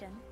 My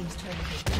team's to